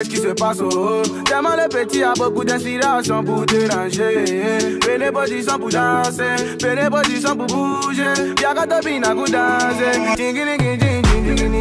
Qu'est-ce qui se passe au haut. Tellement le petit a beaucoup d'inspiration pour déranger. Pene position pour danser, pene position pour bouger. Y'a qu'à topiner, à danser. Ding, ding,